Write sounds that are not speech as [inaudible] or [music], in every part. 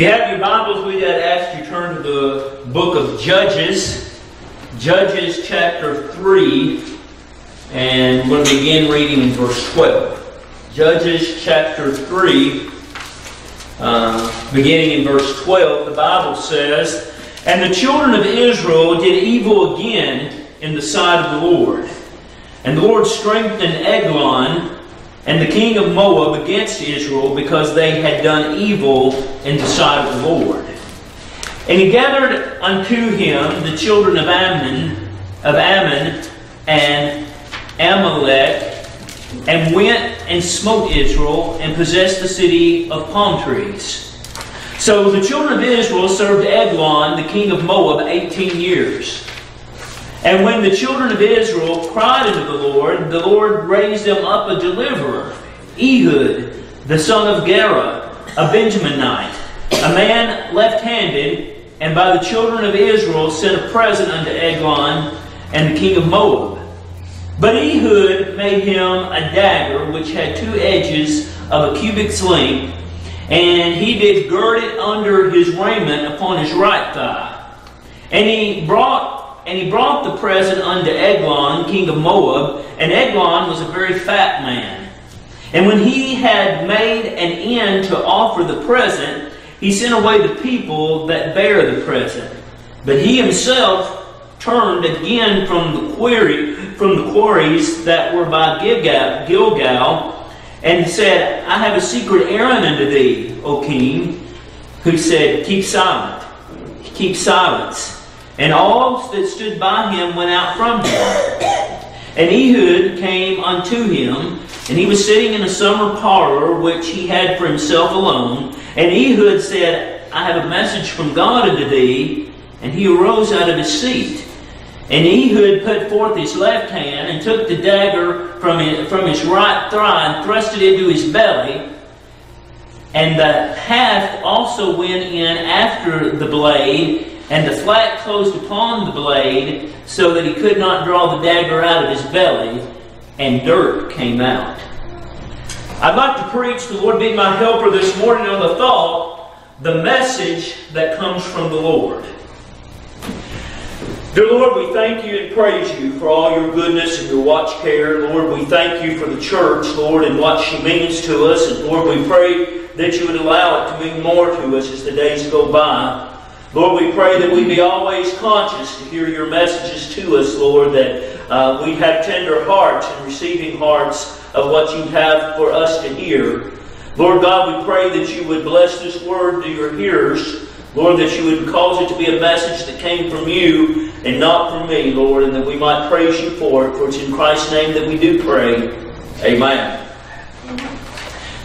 If you have your Bibles with you, I'd ask you to turn to the book of Judges, Judges chapter 3, and we're going to begin reading in verse 12. Judges chapter 3, uh, beginning in verse 12, the Bible says, And the children of Israel did evil again in the sight of the Lord. And the Lord strengthened Eglon and the king of Moab against Israel because they had done evil in the sight of the Lord. And he gathered unto him the children of Ammon, of Ammon and Amalek, and went and smote Israel and possessed the city of palm trees. So the children of Israel served Eglon, the king of Moab, 18 years. And when the children of Israel cried unto the Lord, the Lord raised them up a deliverer, Ehud, the son of Gera, a Benjaminite, a man left handed, and by the children of Israel sent a present unto Eglon and the king of Moab. But Ehud made him a dagger which had two edges of a cubit's length, and he did gird it under his raiment upon his right thigh. And he brought and he brought the present unto Eglon, king of Moab, and Eglon was a very fat man. And when he had made an end to offer the present, he sent away the people that bare the present. But he himself turned again from the quarry, from the quarries that were by Gilgal, Gilgal, and said, I have a secret errand unto thee, O king. Who said, Keep silent, keep silence. And all that stood by him went out from him. And Ehud came unto him, and he was sitting in a summer parlor which he had for himself alone. And Ehud said, I have a message from God unto thee. And he arose out of his seat. And Ehud put forth his left hand and took the dagger from his, from his right thigh and thrust it into his belly. And the haft also went in after the blade, and the flat closed upon the blade, so that he could not draw the dagger out of his belly, and dirt came out. I'd like to preach, the Lord being my helper this morning on the thought, the message that comes from the Lord. Dear Lord, we thank you and praise you for all your goodness and your watch care. Lord, we thank you for the church, Lord, and what she means to us. And Lord, we pray that you would allow it to mean more to us as the days go by. Lord, we pray that we be always conscious to hear your messages to us, Lord, that uh, we have tender hearts and receiving hearts of what you have for us to hear. Lord God, we pray that you would bless this word to your hearers. Lord, that you would cause it to be a message that came from you and not from me, Lord, and that we might praise you for it. For it's in Christ's name that we do pray. Amen.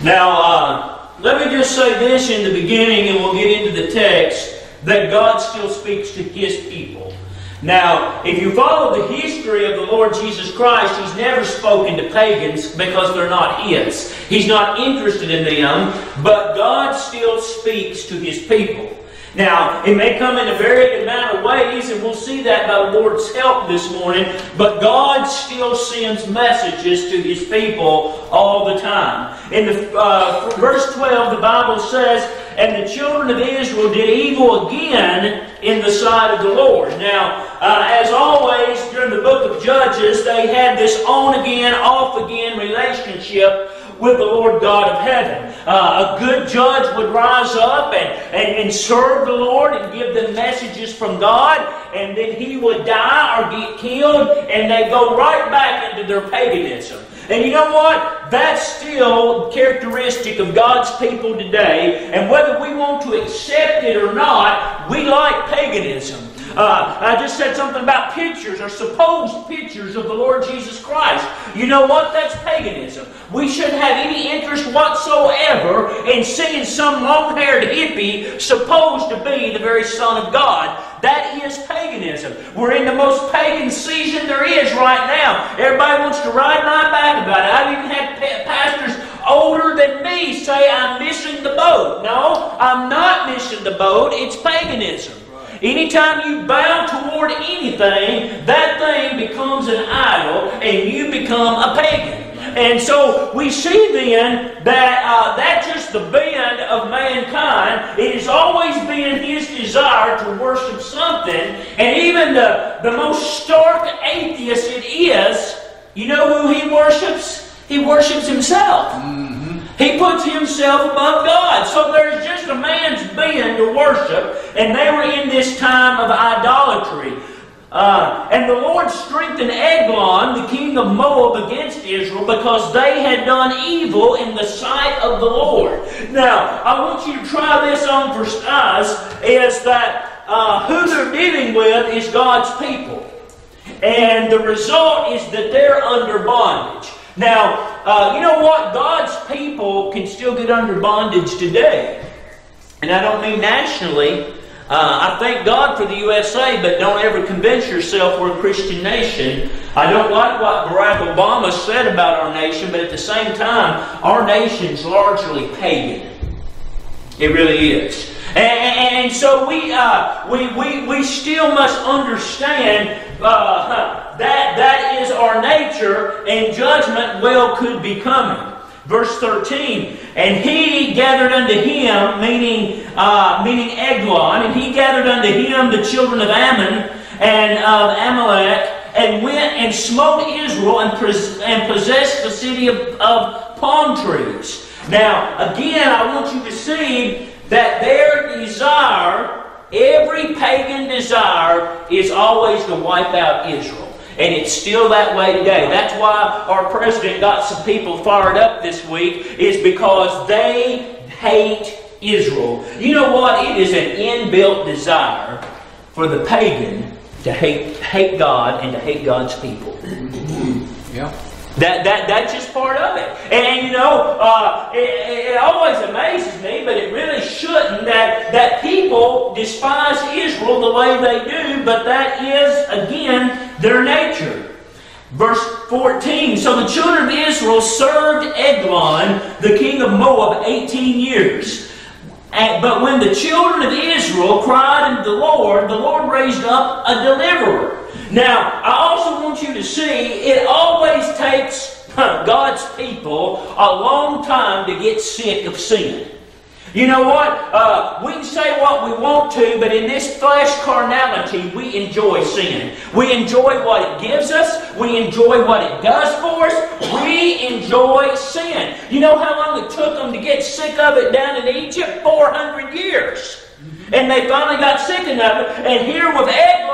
Now, uh, let me just say this in the beginning, and we'll get into the text that God still speaks to His people. Now, if you follow the history of the Lord Jesus Christ, He's never spoken to pagans because they're not His. He's not interested in them, but God still speaks to His people. Now, it may come in a varied amount of ways, and we'll see that by the Lord's help this morning, but God still sends messages to His people all the time. In the uh, verse 12, the Bible says, and the children of Israel did evil again in the sight of the Lord. Now, uh, as always, during the book of Judges, they had this on again, off again relationship with the Lord God of heaven. Uh, a good judge would rise up and, and, and serve the Lord and give them messages from God, and then he would die or get killed, and they go right back into their paganism. And you know what? That's still characteristic of God's people today. And whether we want to accept it or not, we like paganism. Uh, I just said something about pictures or supposed pictures of the Lord Jesus Christ. You know what? That's paganism. We shouldn't have any interest whatsoever in seeing some long haired hippie supposed to be the very Son of God. That is paganism. We're in the most pagan season there is right now. Everybody wants to ride my back about it. I've even had pastors older than me say I'm missing the boat. No, I'm not missing the boat. It's paganism. Anytime you bow toward anything, that thing becomes an idol and you become a pagan. And so we see then that uh, that's just the bend of mankind. It has always been his desire to worship something, and even the, the most stark atheist it is, you know who he worships? He worships himself. He puts himself above God. So there's just a man's being to worship, and they were in this time of idolatry. Uh, and the Lord strengthened Eglon, the king of Moab, against Israel because they had done evil in the sight of the Lord. Now, I want you to try this on for size, is that uh, who they're dealing with is God's people. And the result is that they're under bondage. Now, uh, you know what? God's people can still get under bondage today. And I don't mean nationally. Uh, I thank God for the USA, but don't ever convince yourself we're a Christian nation. I don't like what Barack Obama said about our nation, but at the same time, our nation's largely pagan. It really is. And, and so we, uh, we, we, we still must understand uh, that that is our nature, and judgment well could be coming. Verse 13, and he gathered unto him, meaning, uh, meaning Eglon, and he gathered unto him the children of Ammon and of Amalek, and went and smote Israel and, pos- and possessed the city of, of palm trees. Now, again, I want you to see that their desire, every pagan desire, is always to wipe out Israel. And it's still that way today. That's why our president got some people fired up this week, is because they hate Israel. You know what? It is an inbuilt desire for the pagan to hate, hate God and to hate God's people. Yeah. That, that, that's just part of it. And, you know, uh, it, it always amazes me, but it really shouldn't, that, that people despise Israel the way they do, but that is, again, their nature. Verse 14 So the children of Israel served Eglon, the king of Moab, 18 years. And, but when the children of Israel cried unto the Lord, the Lord raised up a deliverer. Now, I also want you to see it always takes God's people a long time to get sick of sin. You know what? Uh, we can say what we want to, but in this flesh carnality, we enjoy sin. We enjoy what it gives us. We enjoy what it does for us. We enjoy sin. You know how long it took them to get sick of it down in Egypt? 400 years. And they finally got sick it. And here with Eglon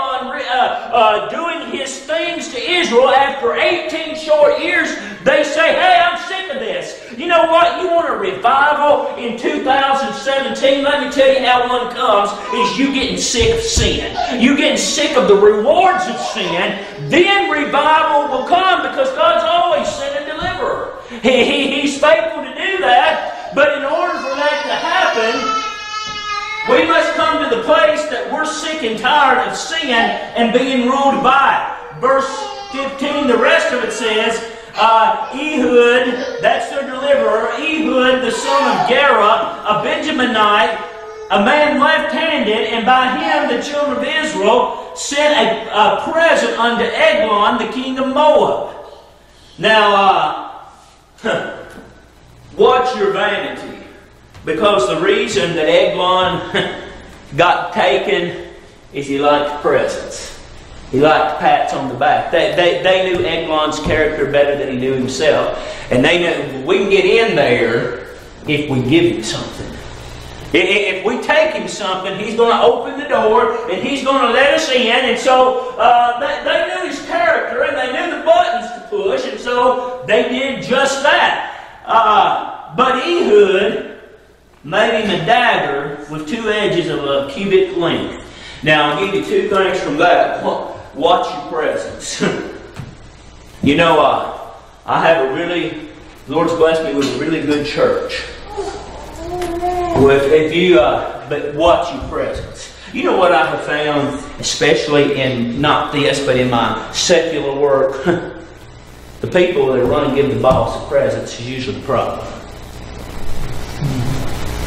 uh, uh, doing his things to Israel after 18 short years, they say, hey, I'm sick of this. You know what? You want a revival in 2017? Let me tell you how one comes is you getting sick of sin. You getting sick of the rewards of sin. Then revival will come because God's always sent a deliverer. He, he, he's faithful to do that. But in order for that to happen, we must come to the place that we're sick and tired of sin and being ruled by it. Verse 15, the rest of it says, uh, Ehud, that's their deliverer, Ehud, the son of Gera, a Benjaminite, a man left-handed, and by him the children of Israel sent a, a present unto Eglon, the king of Moab. Now, uh, [laughs] watch your vanity. Because the reason that Eglon [laughs] got taken is he liked presents. He liked pats on the back. They, they, they knew Eglon's character better than he knew himself. And they knew we can get in there if we give him something. If we take him something, he's going to open the door and he's going to let us in. And so uh, they, they knew his character and they knew the buttons to push, and so they did just that. Uh, but Ehud made him a dagger with two edges of a cubit length. Now, I'll give you two things from that. Watch your presence. [laughs] you know, uh, I have a really, Lord's blessed me with a really good church. If, you, uh, but watch your presence. You know what I have found, especially in not this, but in my secular work? [laughs] the people that run and give the boss a presents is usually the problem.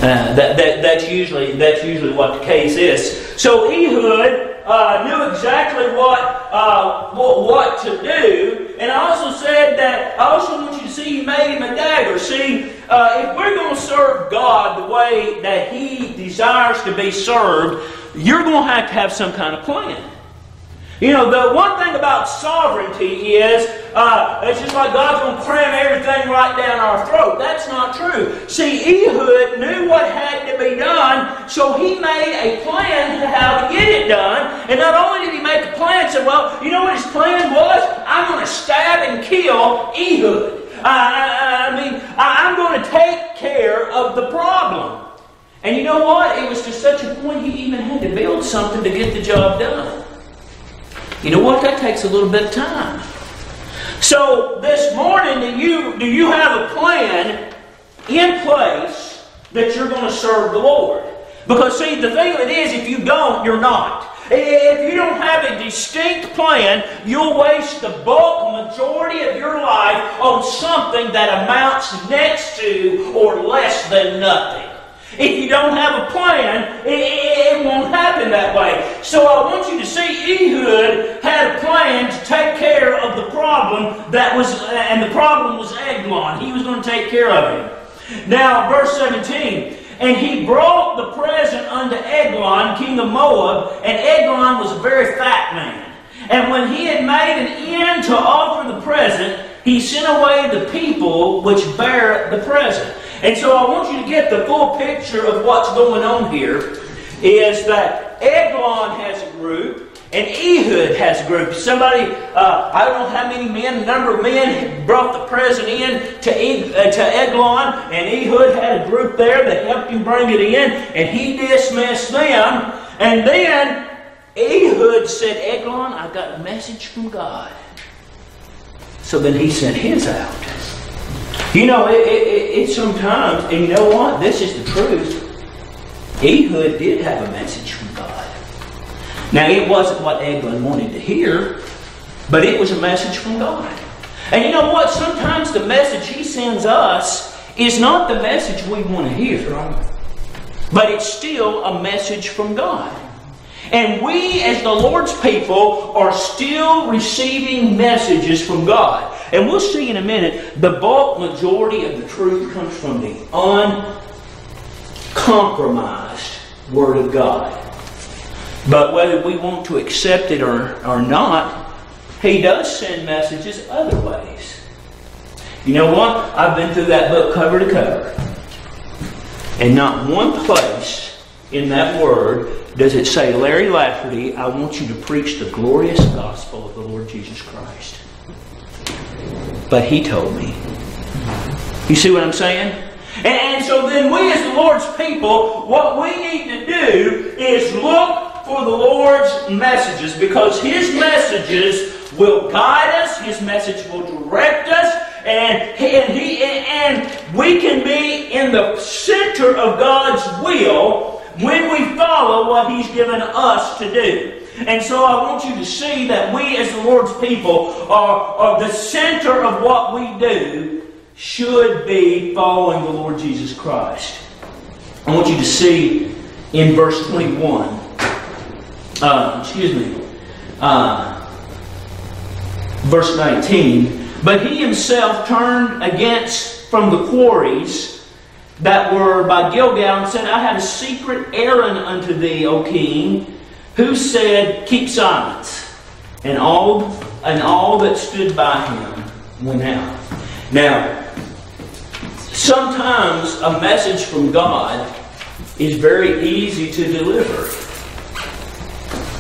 Uh, that, that, that's usually that's usually what the case is. So Ehud uh, knew exactly what, uh, what, what to do. And I also said that I also want you to see He made him a dagger. See, uh, if we're going to serve God the way that He desires to be served, you're going to have to have some kind of plan. You know, the one thing about sovereignty is uh, it's just like God's going to cram everything right down our throat. That's not true. See, Ehud knew what had to be done, so he made a plan to how to get it done. And not only did he make a plan, said, well, you know what his plan was? I'm going to stab and kill Ehud. I, I mean, I'm going to take care of the problem. And you know what? It was to such a point he even had to build something to get the job done. You know what? That takes a little bit of time. So this morning, do you do you have a plan in place that you're going to serve the Lord? Because see, the thing it is, if you don't, you're not. If you don't have a distinct plan, you'll waste the bulk majority of your life on something that amounts next to or less than nothing. If you don't have a plan, it, it, won't happen that way. So I want you to see Ehud had a plan to take care of the problem that was, and the problem was Eglon. He was going to take care of him. Now, verse 17. And he brought the present unto Eglon, king of Moab, and Eglon was a very fat man. And when he had made an end to offer the present, he sent away the people which bare the present. And so I want you to get the full picture of what's going on here. Is that Eglon has a group and Ehud has a group. Somebody, uh, I don't know how many men, number of men brought the present in to, uh, to Eglon, and Ehud had a group there that helped him bring it in, and he dismissed them. And then Ehud said, Eglon, I got a message from God. So then he sent his out. You know, it, it, it, sometimes, and you know what? This is the truth. Ehud did have a message from God. Now, it wasn't what Eglon wanted to hear, but it was a message from God. And you know what? Sometimes the message he sends us is not the message we want to hear, but it's still a message from God. And we, as the Lord's people, are still receiving messages from God. And we'll see in a minute, the bulk majority of the truth comes from the uncompromised Word of God. But whether we want to accept it or, or not, He does send messages other ways. You know what? I've been through that book cover to cover. And not one place in that Word does it say, Larry Lafferty, I want you to preach the glorious gospel of the Lord Jesus Christ. But he told me. You see what I'm saying? And, and so then we as the Lord's people, what we need to do is look for the Lord's messages because his messages will guide us, his message will direct us, and, and, he, and we can be in the center of God's will when we follow what He's given us to do. And so I want you to see that we as the Lord's people are, are the center of what we do should be following the Lord Jesus Christ. I want you to see in verse 21, uh, excuse me, uh, verse 19, but he himself turned against from the quarries that were by Gilgal and said, I have a secret errand unto thee, O king, who said, Keep silence. And all, and all that stood by him went out. Now, sometimes a message from God is very easy to deliver.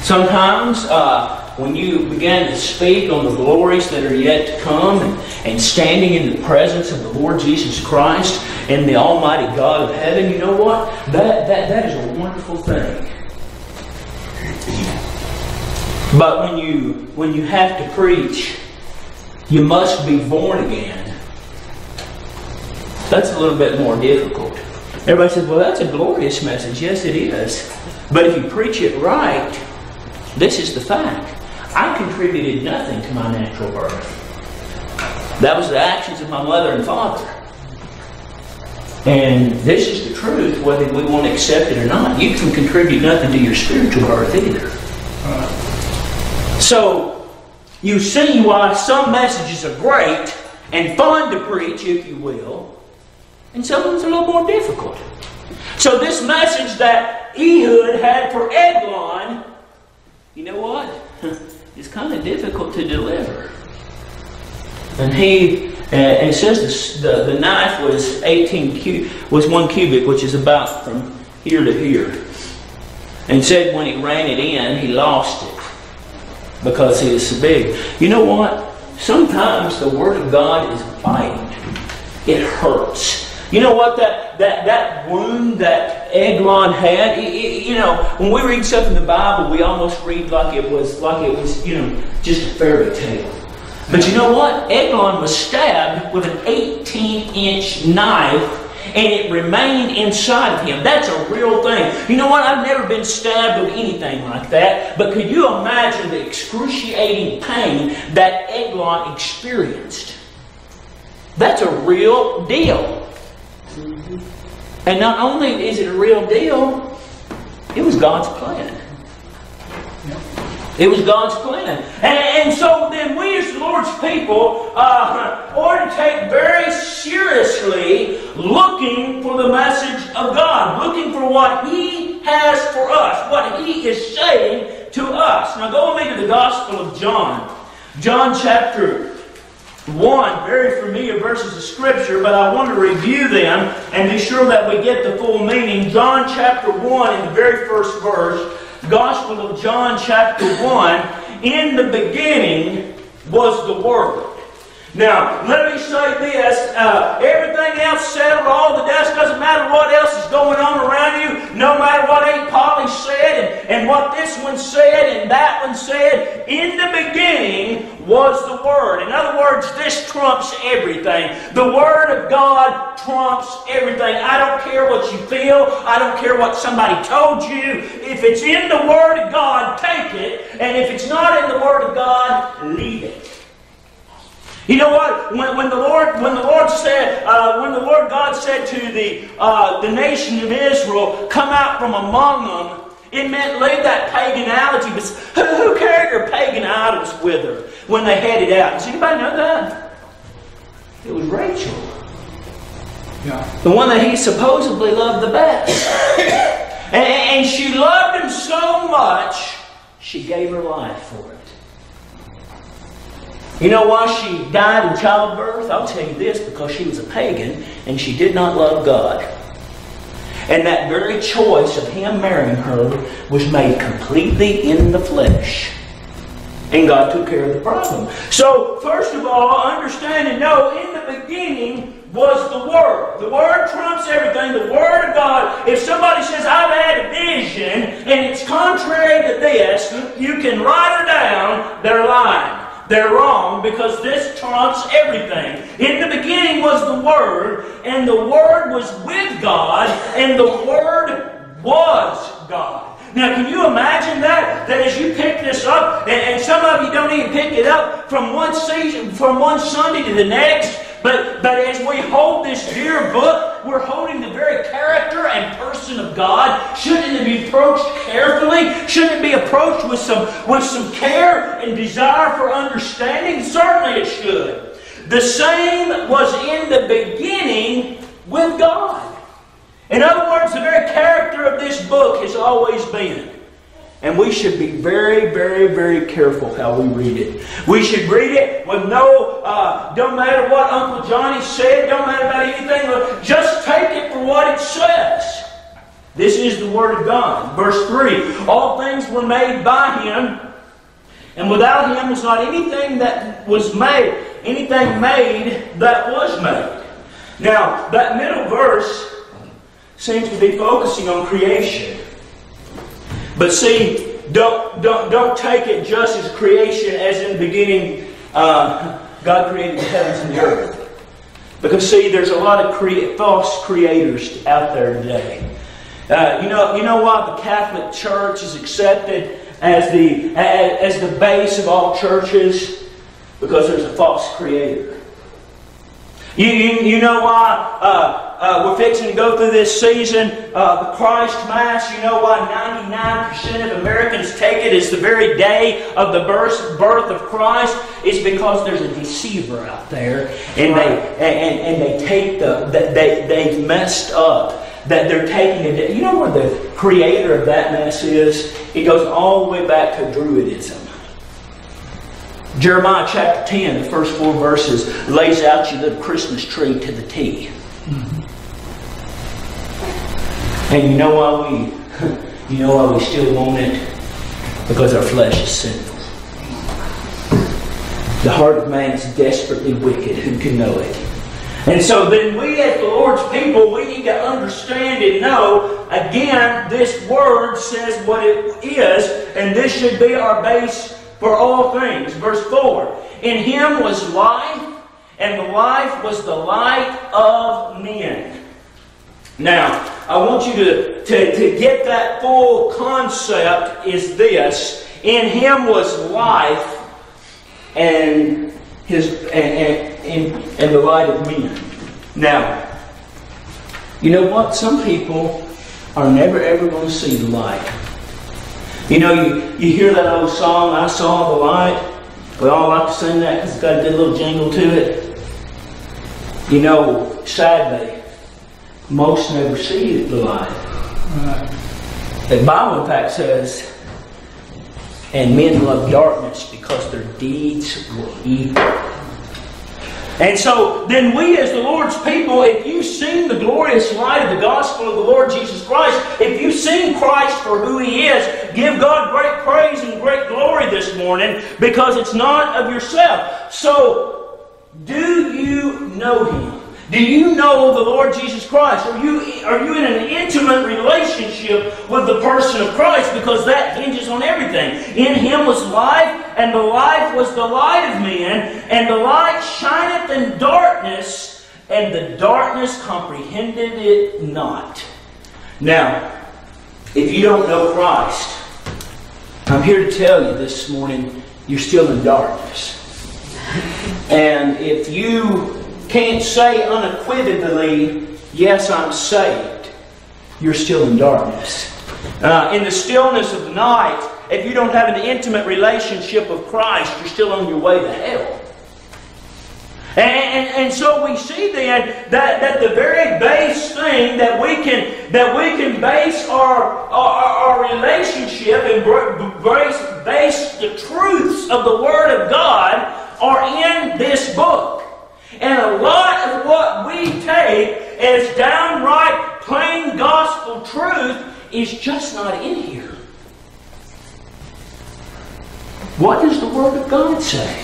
Sometimes uh, when you begin to speak on the glories that are yet to come and, and standing in the presence of the Lord Jesus Christ and the Almighty God of heaven, you know what? That, that, that is a wonderful thing. But when you, when you have to preach, you must be born again. That's a little bit more difficult. Everybody says, well, that's a glorious message. Yes, it is. But if you preach it right, this is the fact. I contributed nothing to my natural birth. That was the actions of my mother and father. And this is the truth, whether we want to accept it or not. You can contribute nothing to your spiritual birth either. So, you see why some messages are great and fun to preach, if you will, and some them's a little more difficult. So, this message that Ehud had for Eglon, you know what? [laughs] it's kind of difficult to deliver. And he, uh, it says the, the knife was 18 cu- was one cubit, which is about from here to here. And said when he ran it in, he lost it because he was so big. You know what? Sometimes the Word of God is biting. It hurts. You know what that that that wound that Eglon had? It, it, you know, when we read stuff in the Bible, we almost read like it was like it was you know just a fairy tale. But you know what? Eglon was stabbed with an 18-inch knife and it remained inside of him. That's a real thing. You know what? I've never been stabbed with anything like that, but could you imagine the excruciating pain that Eglon experienced? That's a real deal. And not only is it a real deal, it was God's plan. It was God's plan. And, and, so then we as the Lord's people uh, ought to take very seriously looking for the message of God, looking for what He has for us, what He is saying to us. Now go with me to the Gospel of John. John chapter 1, very familiar verses of Scripture, but I want to review them and be sure that we get the full meaning. John chapter 1, in the very first verse, Gospel of John, chapter 1, in the beginning was the Word. Now, let me say this. Uh, everything else settled, all the dust, doesn't matter what else is going on around you, no matter what Aunt Polly said and, and what this one said and that one said. In the beginning was the Word. In other words, this trumps everything. The Word of God trumps everything. I don't care what you feel. I don't care what somebody told you. If it's in the Word of God, take it. And if it's not in the Word of God, leave it. You know what? When, when the Lord, when the Lord said, uh, when the Lord God said to the uh, the nation of Israel, "Come out from among them," it meant leave that paganality. But who, [laughs] who carried their pagan idols with her when they headed out? Does anybody know that? It was Rachel, yeah. the one that he supposedly loved the best, [coughs] and, and she loved him so much she gave her life for it. You know why she died in childbirth? I'll tell you this because she was a pagan and she did not love God. And that very choice of him marrying her was made completely in the flesh. And God took care of the problem. So, first of all, understand and know in the beginning was the Word. The Word trumps everything. The Word of God. If somebody says, I've had a vision, and it's contrary to this, you can write her down, they're lying. They're wrong because this trumps everything. In the beginning was the Word, and the Word was with God, and the Word was God. Now, can you imagine that? That as you pick this up, and, and some of you don't even pick it up from one season, from one Sunday to the next, but, but as we hold this dear book, we're holding the very character and person of God. Shouldn't it be approached carefully? Shouldn't it be approached with some, with some care and desire for understanding? Certainly it should. The same was in the beginning with God. In other words, the very character of this book has always been and we should be very, very, very careful how we read it. We should read it with no, uh, don't matter what Uncle Johnny said, don't matter about anything, just take it for what it says. This is the Word of God. Verse 3 All things were made by Him, and without Him was not anything that was made, anything made that was made. Now, that middle verse seems to be focusing on creation. But see, don't, don't, don't take it just as creation, as in the beginning, uh, God created the heavens and the earth. Because see, there's a lot of false creators out there today. Uh, you know, you know why the Catholic Church is accepted as the as, the base of all churches? Because there's a false creator. You, you, you know why uh, uh, we're fixing to go through this season, uh, the Christ Mass. You know why 99% of Americans take it as the very day of the birth, birth of Christ? Is because there's a deceiver out there, and they and, and they take the they they messed up that they're taking it. You know where the creator of that mess is? It goes all the way back to Druidism. Jeremiah chapter 10, the first four verses, lays out your little Christmas tree to the T. Mm-hmm. And you know why we [laughs] you know why we still want it? Because our flesh is sinful. The heart of man is desperately wicked. Who can know it? And so then we as the Lord's people, we need to understand and know, again, this word says what it is, and this should be our base for all things. Verse 4 In him was life, and the life was the light of men. Now, I want you to, to, to get that full concept is this. In him was life, and his and, and, and the light of men. Now, you know what? Some people are never ever going to see the light. You know, you, you hear that old song, I Saw the Light. We all like to sing that because it's got a good little jingle to it. You know, sadly, most never see the light. Right. The Bible, in fact, says, and men love darkness because their deeds were evil. And so then we as the Lord's people, if you've seen the glorious light of the gospel of the Lord Jesus Christ, if you've seen Christ for who He is, give God great praise and great glory this morning because it's not of yourself. So, do you know Him? Do you know the Lord Jesus Christ? Are you, are you in an intimate relationship with the person of Christ? Because that hinges on everything. In him was life, and the life was the light of men, and the light shineth in darkness, and the darkness comprehended it not. Now, if you don't know Christ, I'm here to tell you this morning, you're still in darkness. And if you can't say unequivocally, Yes, I'm saved, you're still in darkness. Uh, in the stillness of the night, if you don't have an intimate relationship with Christ, you're still on your way to hell. And, and, and, so we see then that, that the very base thing that we can that we can base our, our, our relationship and base, base the truths of the Word of God are in this book. And a lot of what we take as downright plain gospel truth is just not in here. What does the Word of God say?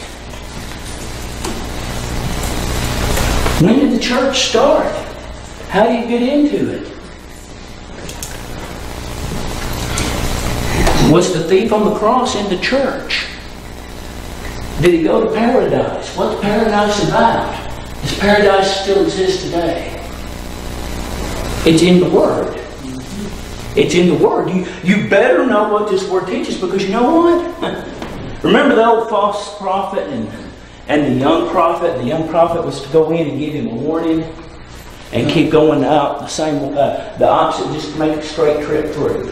When did the church start? How do you get into it? Was the thief on the cross in the church? Did he go to paradise? What's paradise about? Does paradise still exist today? It's in the Word. It's in the Word. You, you better know what this Word teaches because you know what? [laughs] Remember the old false prophet and, and the young prophet? The young prophet was to go in and give him a warning and keep going out the same, uh, the opposite, just make a straight trip through.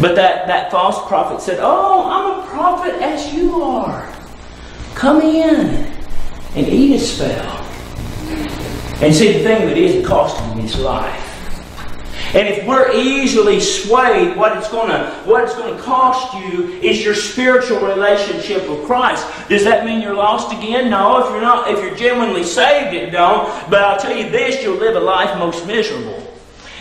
But that, that false prophet said, Oh, I'm a prophet as you are. Come in and eat a spell. And see, the thing that is, it cost him his life. And if we're easily swayed, what it's going to what it's to cost you is your spiritual relationship with Christ. Does that mean you're lost again? No. If you're not, if you're genuinely saved, it don't. But I'll tell you this: you'll live a life most miserable.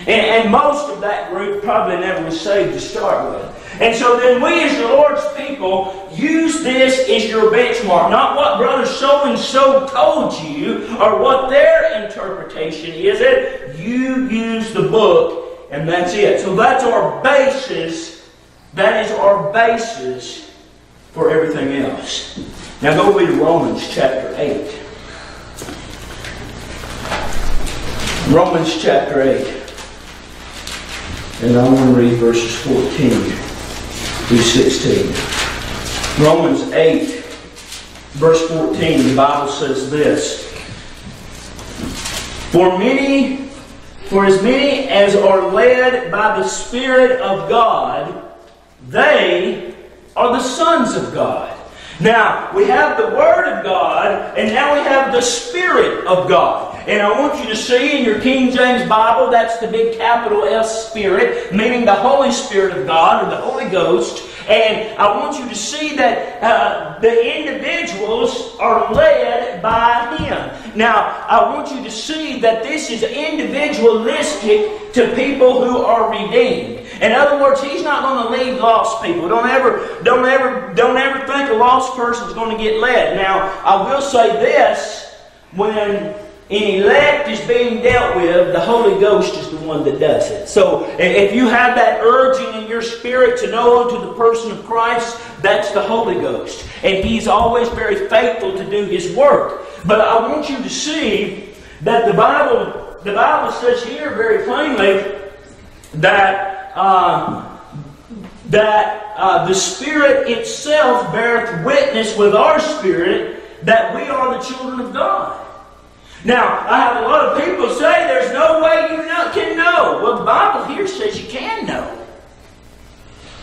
And, and most of that group probably never was saved to start with. And so then we as the Lord's people use this as your benchmark. Not what brother so and so told you or what their interpretation is. It you use the book and that's it. So that's our basis. That is our basis for everything else. Now go read Romans chapter 8. Romans chapter 8. And I want to read verses 14 through 16. Romans 8, verse 14, the Bible says this. For many, for as many as are led by the Spirit of God, they are the sons of God. Now, we have the Word of God, and now we have the Spirit of God. And I want you to see in your King James Bible, that's the big capital S Spirit, meaning the Holy Spirit of God or the Holy Ghost. And I want you to see that uh, the individuals are led by Him. Now, I want you to see that this is individualistic to people who are redeemed. In other words, He's not going to lead lost people. Don't ever, don't ever, don't ever think a lost person is going to get led. Now, I will say this: when an elect is being dealt with, the Holy Ghost is the one that does it. So if you have that urging in your spirit to know unto the person of Christ, that's the Holy Ghost. And He's always very faithful to do His work. But I want you to see that the Bible, the Bible says here very plainly that uh, that uh, the Spirit itself beareth witness with our spirit that we are the children of God. Now, I have a lot of people say there's no way you can know. Well, the Bible here says you can know.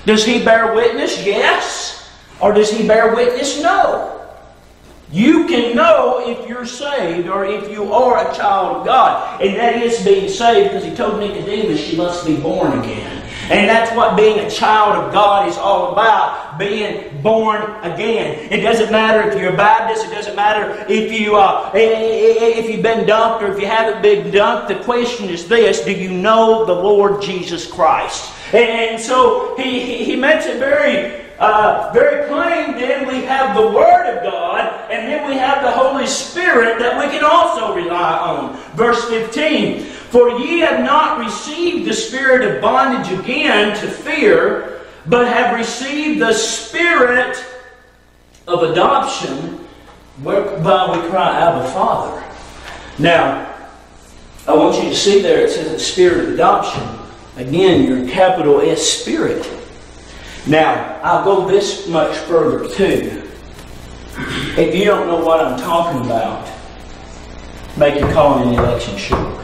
Does he bear witness? Yes. Or does he bear witness? No. You can know if you're saved or if you are a child of God. And that is being saved because he told Nicodemus you must be born again. And that's what being a child of God is all about, being born again. It doesn't matter if you're a Baptist, it doesn't matter if, you, uh, if you've been dunked or if you haven't been dunked. The question is this Do you know the Lord Jesus Christ? And so he, he makes it very uh, very plain, then we have the Word of God, and then we have the Holy Spirit that we can also rely on. Verse 15 For ye have not received the spirit of bondage again to fear, but have received the spirit of adoption, whereby we cry, Abba, Father. Now, I want you to see there it says the spirit of adoption. Again, your capital S spirit. Now, I'll go this much further too. If you don't know what I'm talking about, make your calling and election sure.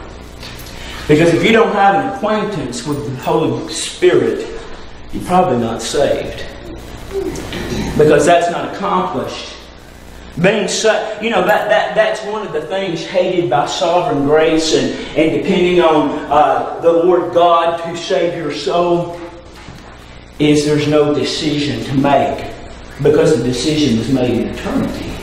Because if you don't have an acquaintance with the Holy Spirit, you're probably not saved. Because that's not accomplished. Being so, you know, that, that, that's one of the things hated by sovereign grace and, and depending on uh, the Lord God to save your soul is there's no decision to make because the decision was made in eternity.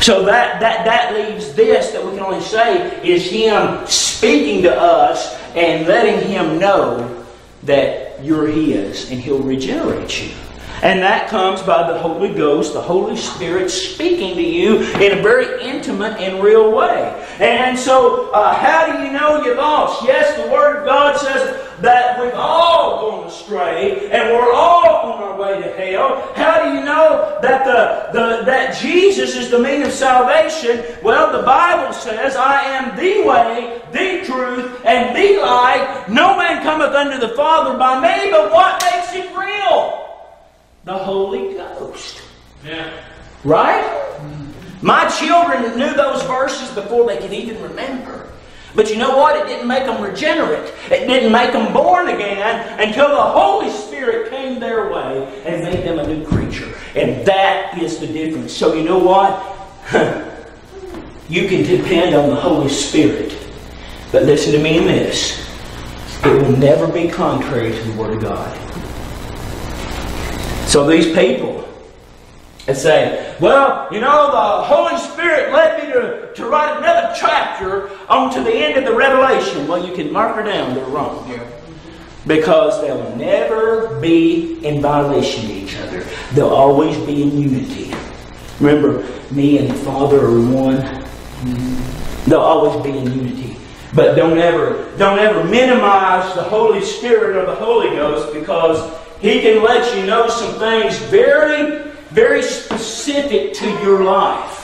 So that, that, that leaves this that we can only say is Him speaking to us and letting Him know that you're His and He'll regenerate you. And that comes by the Holy Ghost, the Holy Spirit speaking to you in a very intimate and real way. And so, uh, how do you know you're lost? Yes, the Word of God says that we've all gone astray and we're all on our way to hell. How do you know that the, the that Jesus is the means of salvation? Well, the Bible says, "I am the way, the truth, and the life. No man cometh unto the Father by me, but what makes it real? The Holy Ghost." Yeah. Right? My children knew those verses before they could even remember. But you know what? It didn't make them regenerate. It didn't make them born again until the Holy Spirit came their way and made them a new creature. And that is the difference. So you know what? [laughs] you can depend on the Holy Spirit. But listen to me in this. It will never be contrary to the Word of God. So these people, and say, well, you know, the Holy Spirit led me to, to write another chapter onto the end of the Revelation. Well, you can mark her down, they're wrong. Because they'll never be in violation of each other. They'll always be in unity. Remember, me and the Father are one. They'll always be in unity. But don't ever, don't ever minimize the Holy Spirit or the Holy Ghost because He can let you know some things very very specific to your life.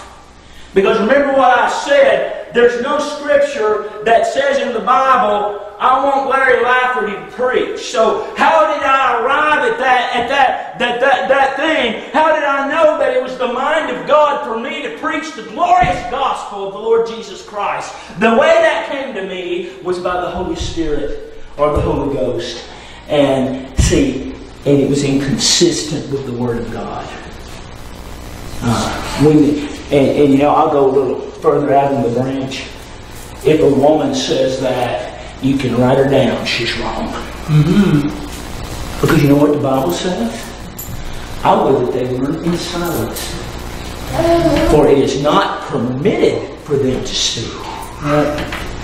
Because remember what I said, there's no scripture that says in the Bible, I want Larry Lafferty to preach. So how did I arrive at that at that that that that thing? How did I know that it was the mind of God for me to preach the glorious gospel of the Lord Jesus Christ. The way that came to me was by the Holy Spirit or the Holy Ghost. And see, and it was inconsistent with the Word of God. Uh, when, and, and you know, I'll go a little further out in the branch. If a woman says that, you can write her down, she's wrong. Mm-hmm. Because you know what the Bible says? I would that they learn in silence. For it is not permitted for them to speak.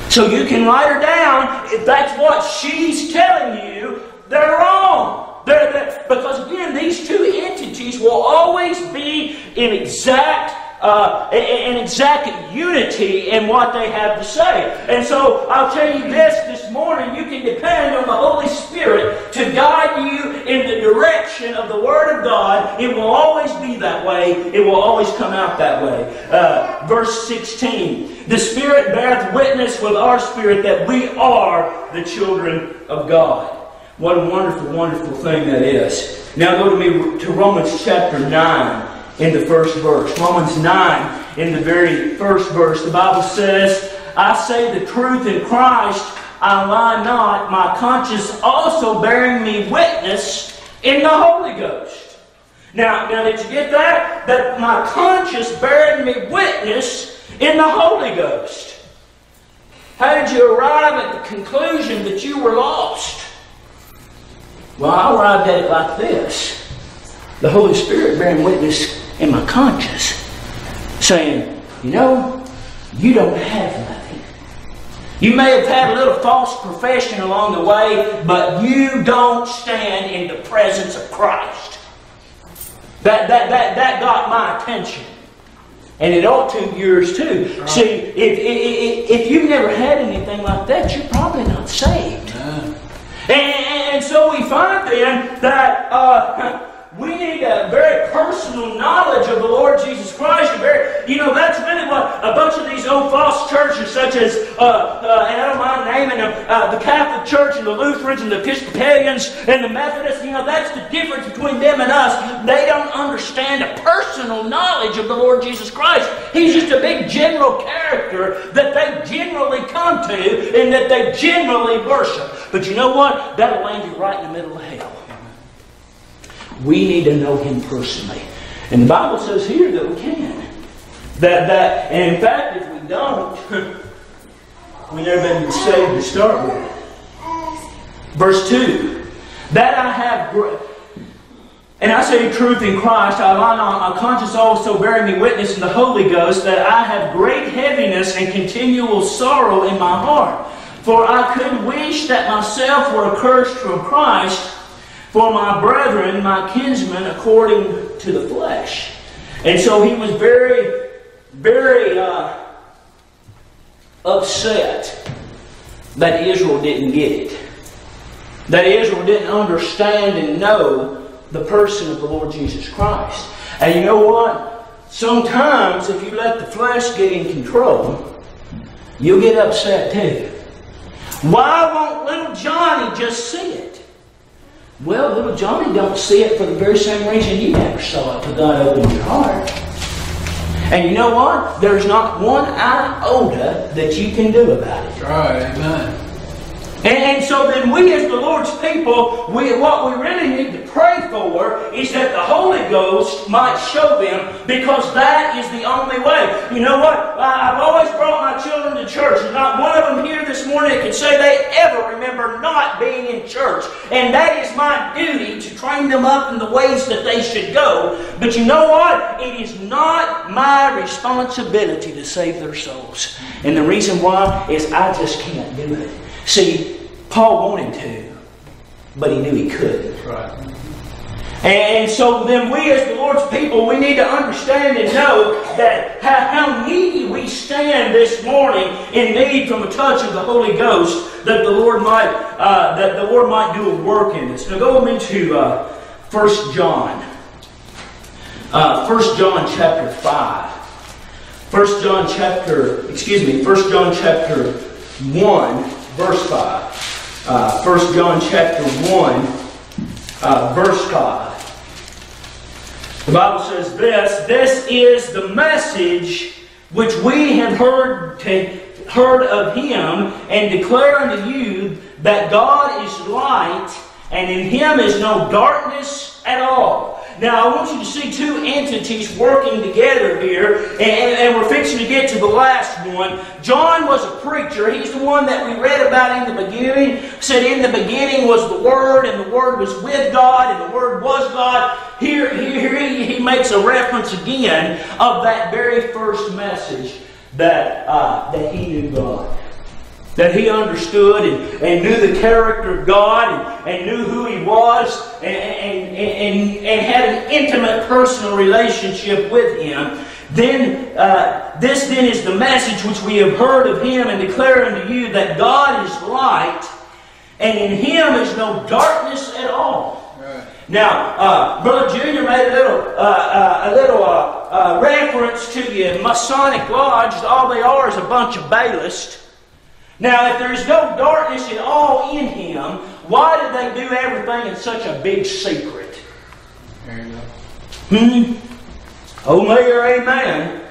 So you can write her down. If that's what she's telling you, they're wrong. They're, they're, because again, these two entities will always be in exact uh, in exact unity in what they have to say. And so I'll tell you this this morning you can depend on the Holy Spirit to guide you in the direction of the Word of God. It will always be that way, it will always come out that way. Uh, verse 16 The Spirit beareth witness with our spirit that we are the children of God. What a wonderful, wonderful thing that is. Now go to me to Romans chapter 9 in the first verse. Romans 9, in the very first verse, the Bible says, I say the truth in Christ, I lie not, my conscience also bearing me witness in the Holy Ghost. Now, now did you get that? That my conscience bearing me witness in the Holy Ghost. How did you arrive at the conclusion that you were lost? Well, I arrived at it like this. The Holy Spirit bearing witness in my conscience saying, you know, you don't have nothing. You may have had a little false profession along the way, but you don't stand in the presence of Christ. That, that, that, that got my attention. And it ought to yours too. Right. See, if, if, if, you've never had anything like that, you're probably not saved. No. And, so we find then that uh, [laughs] we need a very personal knowledge of the Lord Jesus Christ. Very, you know, that's really what a bunch of these old false churches, such as, uh, uh, and I don't mind naming them, uh, the Catholic Church and the Lutherans and the Episcopalians and the Methodists, you know, that's the difference between them and us. They don't understand a personal knowledge of the Lord Jesus Christ. He's just a big general character that they generally come to and that they generally worship. But you know what? That'll land you right in the middle of hell. We need to know Him personally. And the Bible says here that we can. That, that, and in fact, if we don't, [laughs] we never been saved to start with. Verse 2 That I have, and I say truth in Christ, I lie not, my conscience also bearing me witness in the Holy Ghost, that I have great heaviness and continual sorrow in my heart. For I could wish that myself were accursed from Christ for my brethren, my kinsmen, according to the flesh. And so he was very, very uh, upset that Israel didn't get it. That Israel didn't understand and know the person of the Lord Jesus Christ. And you know what? Sometimes if you let the flesh get in control, you'll get upset too. Why won't little Johnny just see it? Well, little Johnny don't see it for the very same reason you never saw it till God opened your heart. And you know what? There's not one iota that you can do about it. Right, amen. And, and, so then we as the Lord's people, we, what we really need to pray for is that the Holy Ghost might show them because that is the only way. You know what? I've always brought my children to church. There's not one of them here this morning can say they ever remember not being in church. And that is my duty to train them up in the ways that they should go. But you know what? It is not my responsibility to save their souls. And the reason why is I just can't do it. See, Paul wanted to, but he knew he couldn't. Right. And so then we as the Lord's people, we need to understand and know that how, how needy we stand this morning in need from a touch of the Holy Ghost that the Lord might uh, that the Lord might do a work in us. Now go with me to uh, 1 John. Uh, 1 John chapter 5. 1 John chapter, excuse me, 1 John chapter 1, verse 5 uh, 1 John chapter 1, uh, verse 5. The Bible says this this is the message which we have heard, to, heard of him and declare unto you that God is light and in him is no darkness at all. Now, I want you to see two entities working together here, and, and, we're fixing to get to the last one. John was a preacher. He's the one that we read about in the beginning. Said, In the beginning was the Word, and the Word was with God, and the Word was God. Here, here he, he makes a reference again of that very first message that, uh, that he knew God that he understood and, and knew the character of God and, and knew who he was and, and, and, and, had an intimate personal relationship with him. Then, uh, this then is the message which we have heard of him and declare unto you that God is light and in him is no darkness at all. Now, uh, Brother Junior made a little, uh, uh, a little uh, uh, reference to the Masonic Lodge. All they are is a bunch of Bailists now, if there is no darkness at all in him, why did they do everything in such a big secret? There you go. Hmm? Oh, mayor, amen.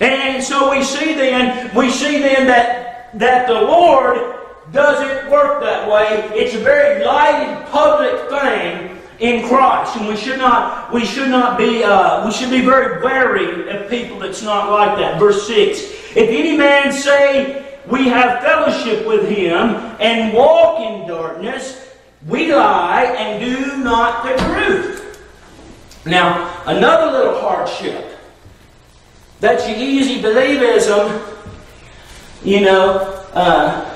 And so we see then, we see then that that the Lord doesn't work that way. It's a very lighted public thing in Christ, and we should not we should not be uh, we should be very wary of people that's not like that. Verse six: If any man say we have fellowship with him and walk in darkness, we lie and do not the truth. Now, another little hardship. That's your easy believism. You know, uh,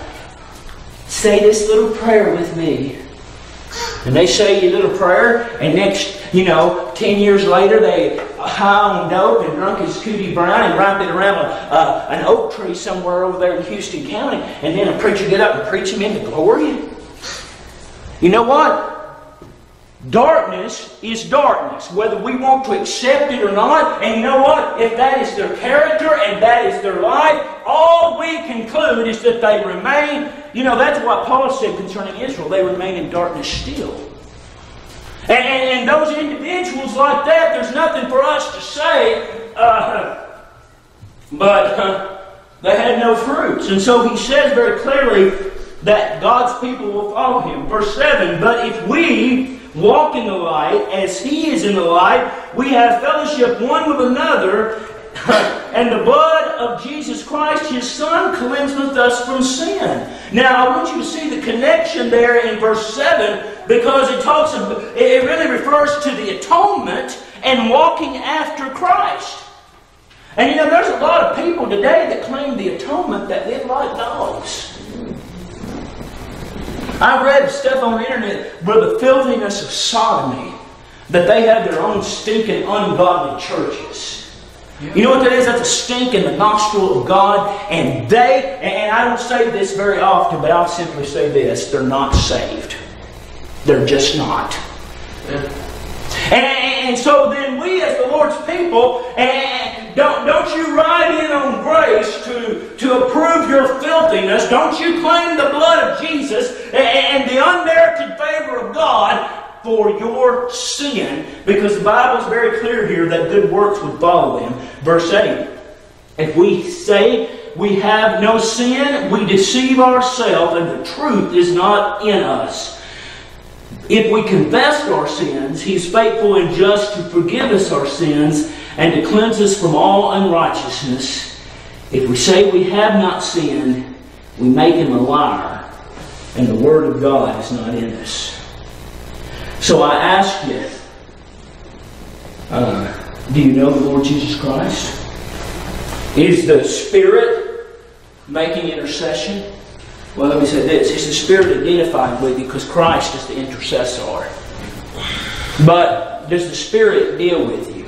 say this little prayer with me. And they say your little prayer, and next, you know, 10 years later, they high on dope and drunk as Cooter Brown and wrapped it around a, uh, an oak tree somewhere over there in Houston County, and then a preacher get up and preach him into glory. You know what? Darkness is darkness, whether we want to accept it or not. And you know what? If that is their character and that is their life, all we conclude is that they remain. You know, that's what Paul said concerning Israel. They remain in darkness still. And, and, and those individuals like that, there's nothing for us to say, uh, [laughs] but uh, they had no fruits. And so he says very clearly that God's people will follow him. Verse 7 But if we walk in the light as he is in the light, we have fellowship one with another, [laughs] and the blood of Jesus Christ, his Son, cleanseth us from sin. Now, I want you to see the connection there in verse 7 because it talks about, it really refers to the atonement and walking after Christ. And you know, there's a lot of people today that claim the atonement that live like dogs. I've read stuff on the internet where the filthiness of sodomy, that they have their own stinking, ungodly churches. You know what that is? That's a stink in the nostril of God. And they, and I don't say this very often, but I'll simply say this they're not saved. They're just not. And, and so then we as the Lord's people, and don't, don't you ride in on grace to, to approve your filthiness. Don't you claim the blood of Jesus and the unmerited favor of God for your sin, because the Bible is very clear here that good works would follow them. Verse 8 If we say we have no sin, we deceive ourselves, and the truth is not in us. If we confess our sins, He's faithful and just to forgive us our sins and to cleanse us from all unrighteousness. If we say we have not sinned, we make Him a liar, and the Word of God is not in us. So I ask you, uh, do you know the Lord Jesus Christ? Is the Spirit making intercession? Well, let me say this. Is the Spirit identified with you because Christ is the intercessor? But does the Spirit deal with you?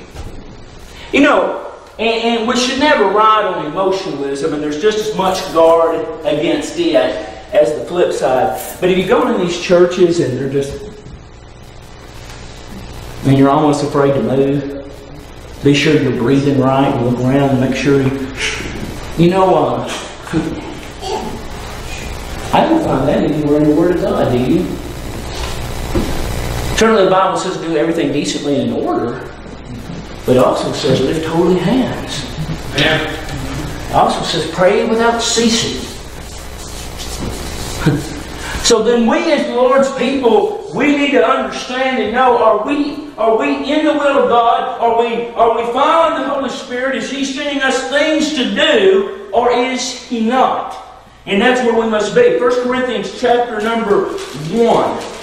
You know, and, and, we should never ride on emotionalism, and there's just as much guard against it as the flip side. But if you go in these churches and they're just and you're almost afraid to move. Be sure you're breathing right. and Look around and make sure you. You know, uh, I don't find that anywhere in the Word of God, do you? Certainly, the Bible says to do everything decently and in order. But it also says lift holy hands. Amen. It also says pray without ceasing. [laughs] so then we as the Lord's people, we need to understand and know are we are we in the will of God? Are we are we following the Holy Spirit? Is He sending us things to do, or is He not? And that's where we must be. 1 Corinthians chapter number 1.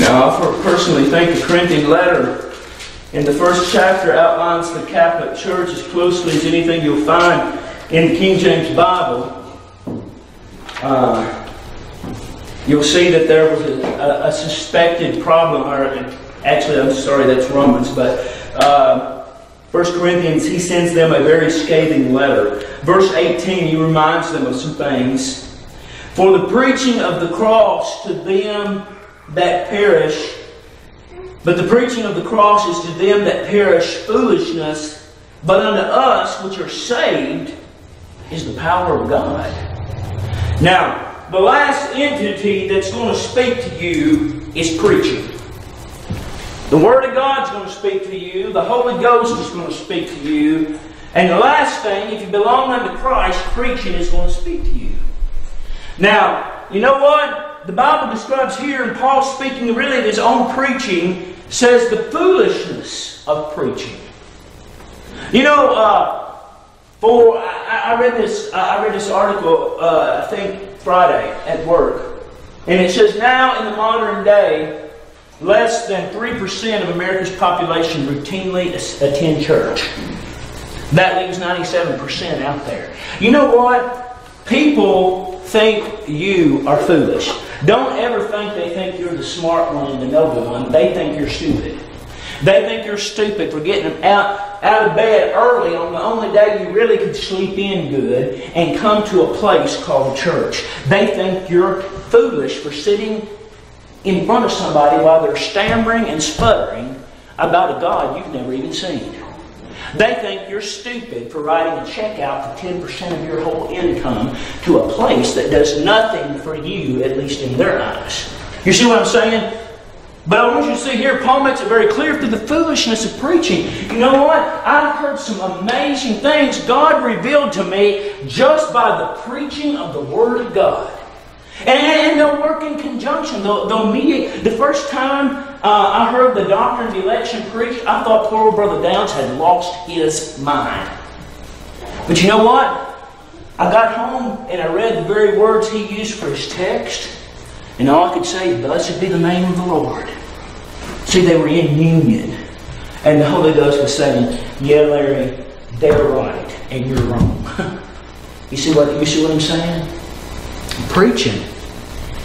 Now, I personally think the Corinthian letter in the first chapter outlines the Catholic Church as closely as anything you'll find in the King James Bible. Uh, you'll see that there was a, a, a, suspected problem, or actually, I'm sorry, that's Romans, but uh, 1 Corinthians, he sends them a very scathing letter. Verse 18, he reminds them of some things. For the preaching of the cross to them that perish, but the preaching of the cross is to them that perish foolishness, but unto us which are saved is the power of God. Now, the last entity that's going to speak to you is preaching. The Word of God's going to speak to you, the Holy Ghost is going to speak to you, and the last thing, if you belong unto Christ, preaching is going to speak to you. Now, you know what? The Bible describes here, and Paul speaking really of his own preaching, says the foolishness of preaching. You know, uh, for I, I, read this, I read this article, uh, I think Friday at work, and it says now in the modern day, less than three percent of America's population routinely attend church. That leaves ninety-seven percent out there. You know what? People think you are foolish. Don't ever think they think you're the smart one and the noble one. They think you're stupid. They think you're stupid for getting out, out of bed early on the only day you really could sleep in good and come to a place called church. They think you're foolish for sitting in front of somebody while they're stammering and sputtering about a God you've never even seen. They think you're stupid for writing a check out for 10% of your whole income to a place that does nothing for you, at least in their eyes. You see what I'm saying? But I want you to see here, Paul makes it very clear through the foolishness of preaching. You know what? I've heard some amazing things God revealed to me just by the preaching of the Word of God. And, they'll work in conjunction. They'll, they'll mediate. The first time uh, I heard the doctrine of election preached, I thought poor old Brother Downs had lost his mind. But you know what? I got home and I read the very words he used for his text, and all I could say Blessed be the name of the Lord. See, they were in union. And the Holy Ghost was saying, Yeah, Larry, they're right, and you're wrong. [laughs] you see what you see what I'm saying? Preaching.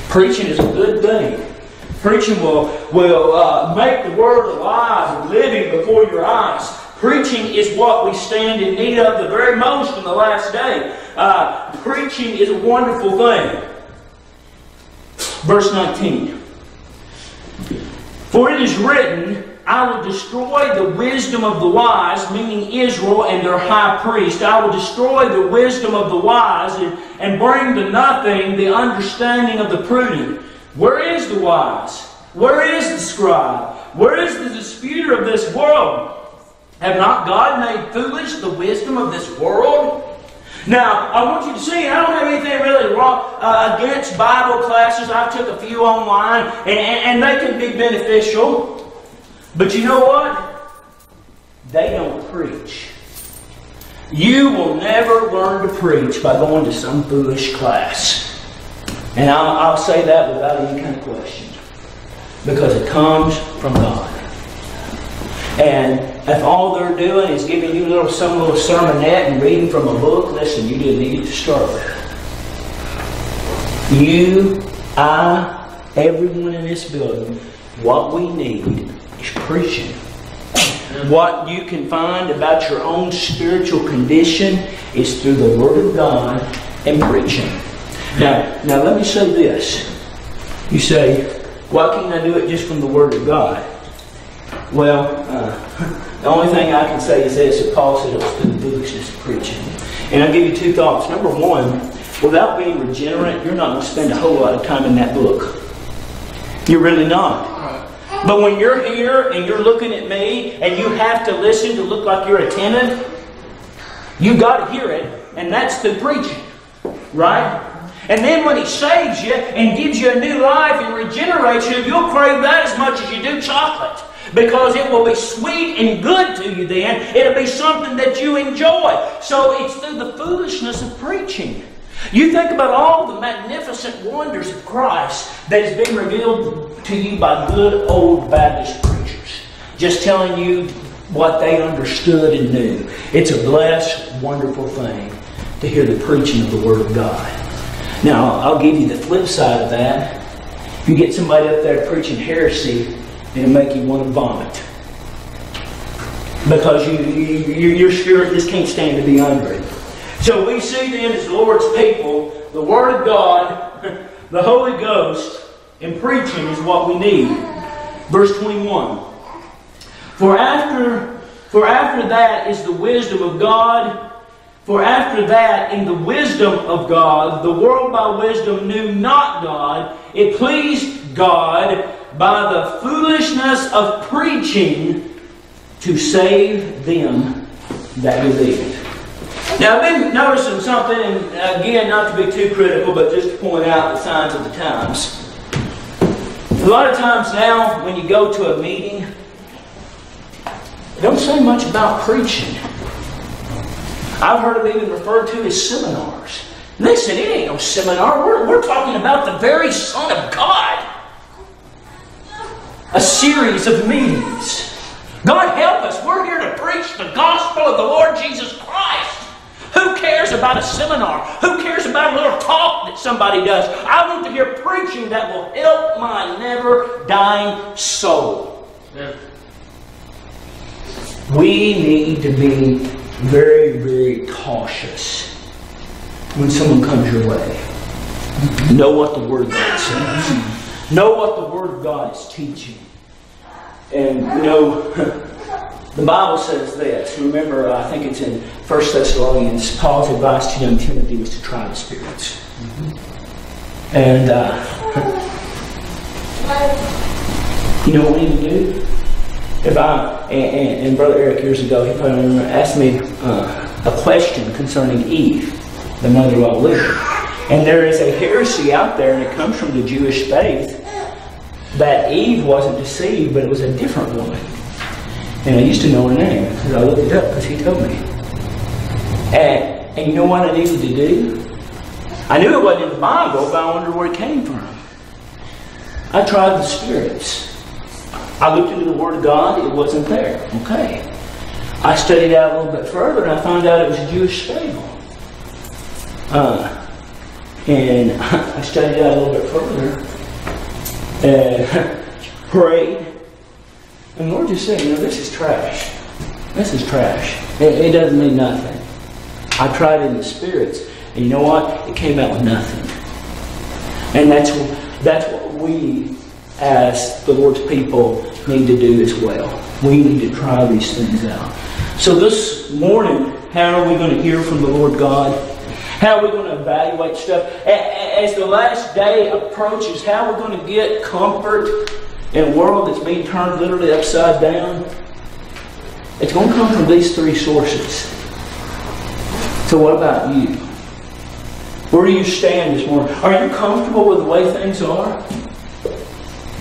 Preaching is a good thing. Preaching will, will uh, make the word alive and living before your eyes. Preaching is what we stand in need of the very most in the last day. Uh, preaching is a wonderful thing. Verse 19. For it is written, I will destroy the wisdom of the wise, meaning Israel and their high priest. I will destroy the wisdom of the wise and, and bring to nothing the understanding of the prudent. Where is the wise? Where is the scribe? Where is the disputer of this world? Have not God made foolish the wisdom of this world? Now, I want you to see, I don't have anything really wrong uh, against Bible classes. I took a few online, and, and, and they can be beneficial. But you know what? They don't preach. You will never learn to preach by going to some foolish class. And I'll, I'll say that without any kind of question. Because it comes from God. And if all they're doing is giving you little some little sermonette and reading from a book, listen, you didn't need to start with. You, I, everyone in this building, what we need is preaching. What you can find about your own spiritual condition is through the Word of God and preaching. Now, now let me say this. You say, why can't I do it just from the Word of God? Well, uh, [laughs] the only thing I can say is this that Paul said it was through the foolishness of preaching. And I'll give you two thoughts. Number one, without being regenerate, you're not going to spend a whole lot of time in that book. You're really not. But when you're here and you're looking at me and you have to listen to look like you're attentive, you got to hear it, and that's the preaching, right? And then when He saves you and gives you a new life and regenerates you, you'll crave that as much as you do chocolate. Because it will be sweet and good to you then. It'll be something that you enjoy. So it's through the foolishness of preaching. You think about all the magnificent wonders of Christ that has been revealed to you by good old Baptist preachers. Just telling you what they understood and knew. It's a blessed, wonderful thing to hear the preaching of the Word of God. Now, I'll give you the flip side of that. You get somebody up there preaching heresy, it'll make you want to vomit. Because you, you, your spirit just can't stand to be under it. So we see then as the Lord's people, the Word of God, [laughs] the Holy Ghost, and preaching is what we need. Verse 21. For after, for after that is the wisdom of God for after that, in the wisdom of God, the world by wisdom knew not God. It pleased God by the foolishness of preaching to save them that believe. Now, I've been noticing something, and again, not to be too critical, but just to point out the signs of the times. A lot of times now, when you go to a meeting, they don't say much about preaching. I've heard them even referred to as seminars. Listen, it ain't no seminar. We're, we're talking about the very Son of God. A series of meetings. God help us. We're here to preach the gospel of the Lord Jesus Christ. Who cares about a seminar? Who cares about a little talk that somebody does? I want to hear preaching that will help my never dying soul. Yeah. We need to be very, very cautious when someone comes your way. Know what the Word of God says. Know what the Word of God is teaching. And you know, [laughs] the Bible says this. Remember, I think it's in 1 Thessalonians, Paul's advice to young Timothy was to try the spirits. And uh, [laughs] you know what we need to do? if I and, and, and, Brother Eric years ago, he asked me uh, a question concerning Eve, the mother of all living. And there is a heresy out there, and it comes from the Jewish faith, that Eve wasn't deceived, but it was a different woman. And I used to know her name because I looked it up because he told me. And, and you know what I needed to do? I knew it wasn't in the Bible, but I wondered where it came from. I tried the spirits. I looked into the Word of God, it wasn't there. Okay. I studied out a little bit further and I found out it was a Jewish fable. Uh, and [laughs] I studied out a little bit further Uh, [laughs] and prayed. And the Lord just said, you know, this is trash. This is trash. It, it doesn't mean nothing. I tried in the spirits, and you know what? It came out with nothing. And that's that's what we as the Lord's people need to do as well. We need to try these things out. So this morning, how are we going to hear from the Lord God? How are we going to evaluate stuff? As the last day approaches, how are we going to get comfort in a world that's being turned literally upside down? It's going to come from these three sources. So what about you? Where do you stand this morning? Are you comfortable with the way things are?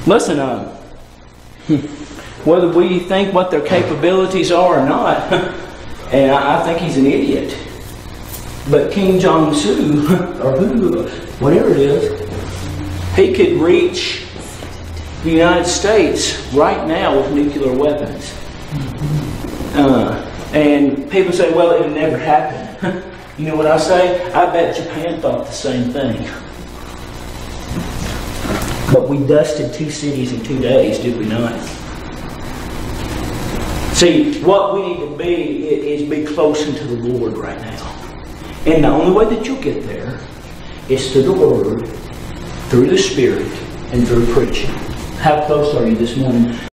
Listen, um, [laughs] whether we think what their capabilities are or not, [laughs] and I, I think he's an idiot. But Kim Jong Su, [laughs] or who, whatever it is, he could reach the United States right now with nuclear weapons. Uh, and people say, well, it'll never happen. [laughs] you know what I say? I bet Japan thought the same thing. But we dusted two cities in two days, did we not? See, what we need to be is be close to the Lord right now. And the only way that you'll get there is through the Word, through the Spirit, and through preaching. How close are you this morning?